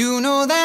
You know that